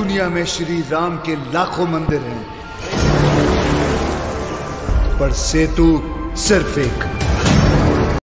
दुनिया में श्री राम के लाखों मंदिर हैं। पर सेतु सिर्फ़ एक